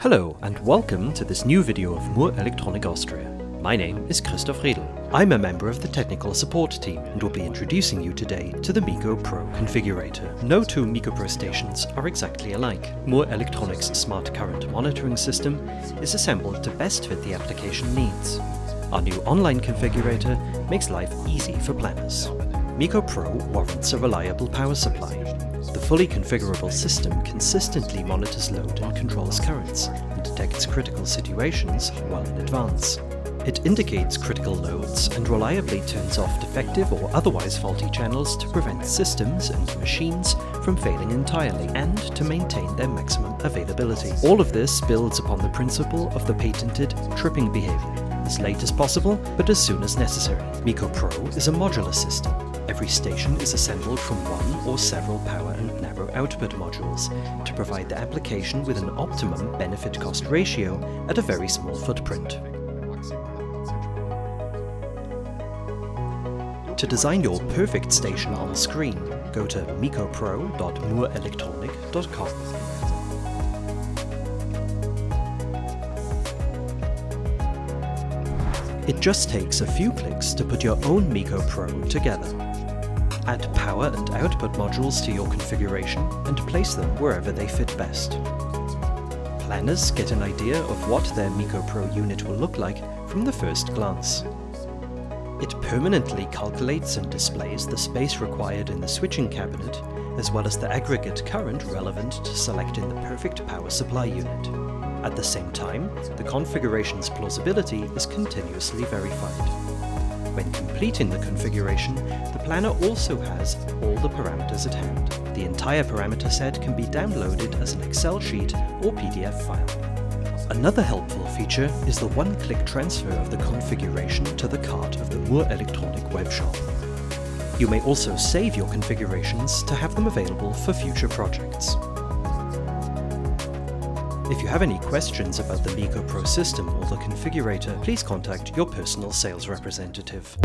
Hello and welcome to this new video of Murrelektronik Austria. My name is Christoph Redl. I'm a member of the technical support team and will be introducing you today to the Mico Pro configurator. No two Mico Pro stations are exactly alike. Murrelektronik's smart current monitoring system is assembled to best fit the application needs. Our new online configurator makes life easy for planners. Mico Pro warrants a reliable power supply. The fully configurable system consistently monitors load and controls currents and detects critical situations well in advance. It indicates critical loads and reliably turns off defective or otherwise faulty channels to prevent systems and machines from failing entirely and to maintain their maximum availability. All of this builds upon the principle of the patented tripping behavior, as late as possible but as soon as necessary. Mico Pro is a modular system Every station is assembled from one or several power and narrow output modules to provide the application with an optimum benefit-cost ratio at a very small footprint. To design your perfect station on screen, go to micopro.murrelektronik.com. It just takes a few clicks to put your own Mico Pro together. Add power and output modules to your configuration and place them wherever they fit best. Planners get an idea of what their Mico Pro unit will look like from the first glance. It permanently calculates and displays the space required in the switching cabinet, as well as the aggregate current relevant to selecting the perfect power supply unit. At the same time, the configuration's plausibility is continuously verified. When completing the configuration, the planner also has all the parameters at hand. The entire parameter set can be downloaded as an Excel sheet or PDF file. Another helpful feature is the one-click transfer of the configuration to the cart of the Murrelektronik webshop. You may also save your configurations to have them available for future projects. If you have any questions about the Mico Pro system or the configurator, please contact your personal sales representative.